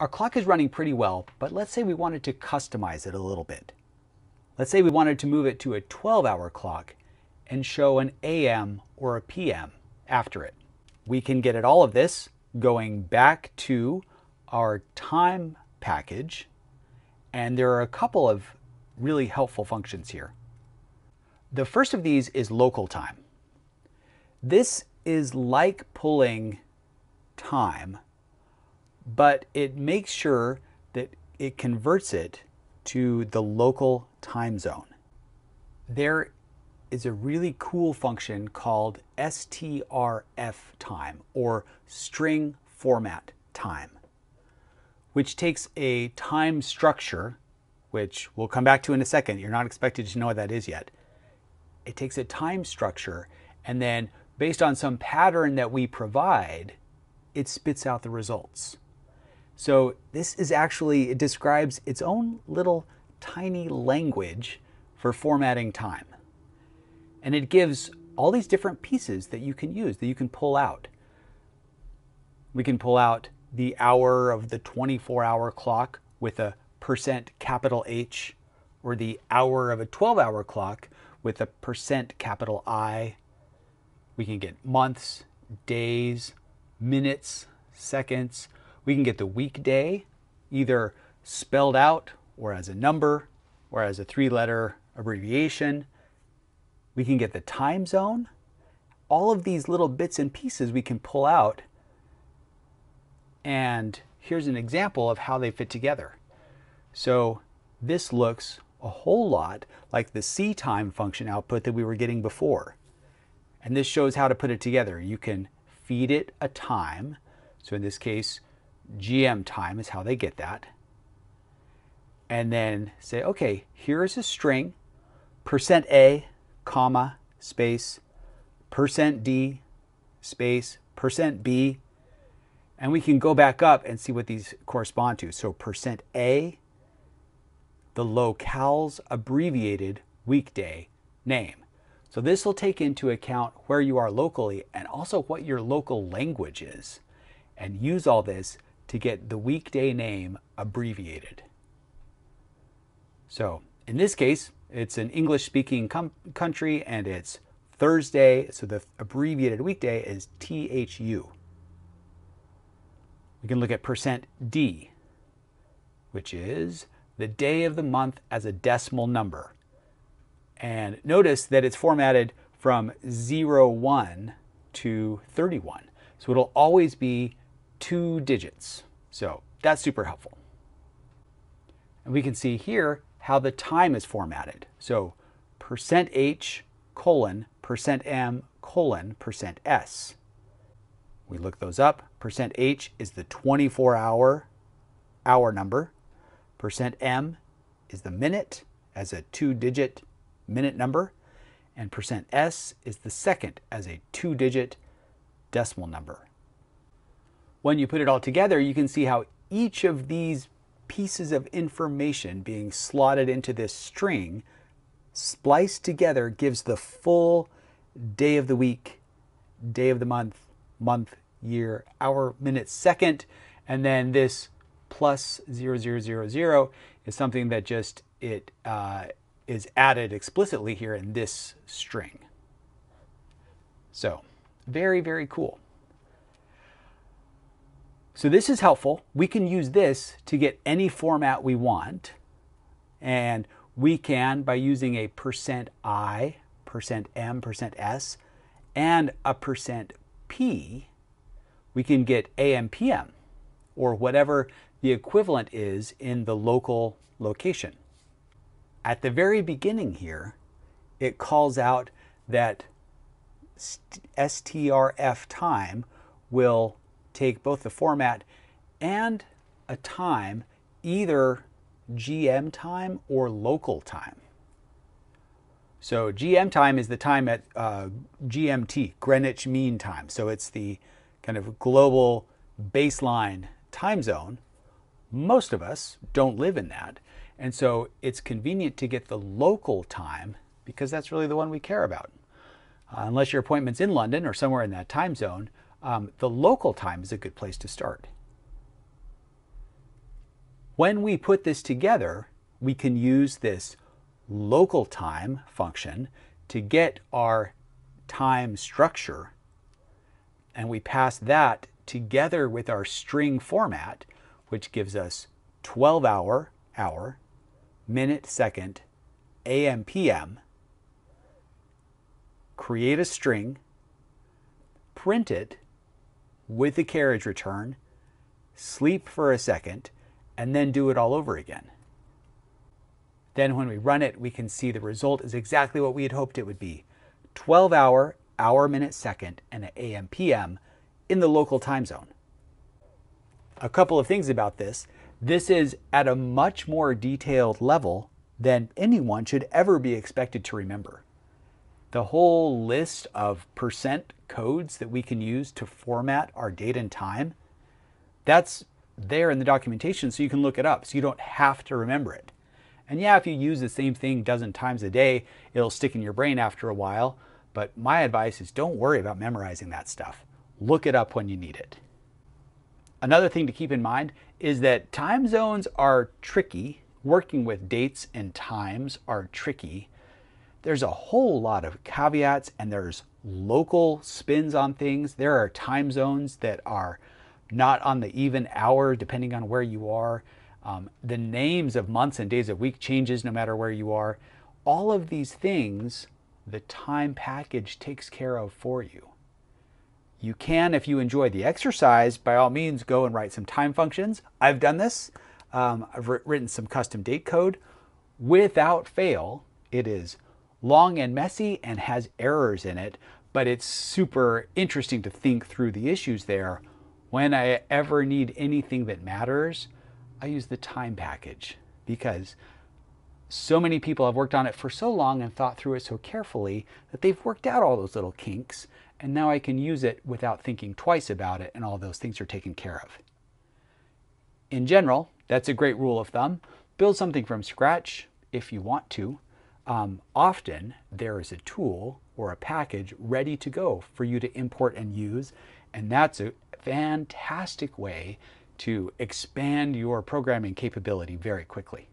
our clock is running pretty well, but let's say we wanted to customize it a little bit. Let's say we wanted to move it to a 12 hour clock and show an AM or a PM after it. We can get at all of this going back to our time package, and there are a couple of really helpful functions here. The first of these is local time. This is like pulling time but it makes sure that it converts it to the local time zone. There is a really cool function called strf time or string format time, which takes a time structure, which we'll come back to in a second. You're not expected to know what that is yet. It takes a time structure and then based on some pattern that we provide, it spits out the results. So this is actually, it describes its own little tiny language for formatting time. And it gives all these different pieces that you can use, that you can pull out. We can pull out the hour of the 24 hour clock with a percent capital H, or the hour of a 12 hour clock with a percent capital I. We can get months, days, minutes, seconds, we can get the weekday either spelled out or as a number or as a three letter abbreviation. We can get the time zone. All of these little bits and pieces we can pull out. And here's an example of how they fit together. So this looks a whole lot like the C time function output that we were getting before. And this shows how to put it together. You can feed it a time. So in this case, GM time is how they get that. And then say, okay, here's a string, percent %a, comma, space, percent %d, space, percent %b, and we can go back up and see what these correspond to. So percent %a, the locale's abbreviated weekday name. So this will take into account where you are locally and also what your local language is and use all this to get the weekday name abbreviated. So in this case, it's an English speaking country and it's Thursday, so the abbreviated weekday is THU. We can look at percent %d, which is the day of the month as a decimal number. And notice that it's formatted from 01 to 31. So it'll always be two digits. So that's super helpful. And we can see here how the time is formatted. So percent %h colon percent %m colon percent %s. We look those up. Percent %h is the 24 hour hour number. Percent %m is the minute as a two digit minute number. And percent %s is the second as a two digit decimal number. When you put it all together, you can see how each of these pieces of information being slotted into this string spliced together gives the full day of the week, day of the month, month, year, hour, minute, second, and then this plus 0000 is something that just it uh, is added explicitly here in this string. So very, very cool. So this is helpful. We can use this to get any format we want. And we can, by using a percent %i, percent %m, percent %s, and a percent %p, we can get AMPM, or whatever the equivalent is in the local location. At the very beginning here, it calls out that strf time will take both the format and a time, either GM time or local time. So GM time is the time at uh, GMT, Greenwich Mean Time. So it's the kind of global baseline time zone. Most of us don't live in that. And so it's convenient to get the local time because that's really the one we care about. Uh, unless your appointment's in London or somewhere in that time zone, um, the local time is a good place to start. When we put this together, we can use this local time function to get our time structure and we pass that together with our string format which gives us 12 hour, hour, minute, second, AM, PM, create a string, print it with the carriage return, sleep for a second, and then do it all over again. Then when we run it, we can see the result is exactly what we had hoped it would be. 12 hour, hour, minute, second, and an AM, PM in the local time zone. A couple of things about this. This is at a much more detailed level than anyone should ever be expected to remember. The whole list of percent codes that we can use to format our date and time, that's there in the documentation so you can look it up so you don't have to remember it. And yeah, if you use the same thing dozen times a day, it'll stick in your brain after a while. But my advice is don't worry about memorizing that stuff. Look it up when you need it. Another thing to keep in mind is that time zones are tricky. Working with dates and times are tricky. There's a whole lot of caveats and there's local spins on things. There are time zones that are not on the even hour depending on where you are. Um, the names of months and days of week changes no matter where you are. All of these things the time package takes care of for you. You can, if you enjoy the exercise, by all means go and write some time functions. I've done this. Um, I've written some custom date code. Without fail, it is long and messy and has errors in it, but it's super interesting to think through the issues there. When I ever need anything that matters, I use the time package because so many people have worked on it for so long and thought through it so carefully that they've worked out all those little kinks and now I can use it without thinking twice about it and all those things are taken care of. In general, that's a great rule of thumb. Build something from scratch if you want to. Um, often there is a tool or a package ready to go for you to import and use, and that's a fantastic way to expand your programming capability very quickly.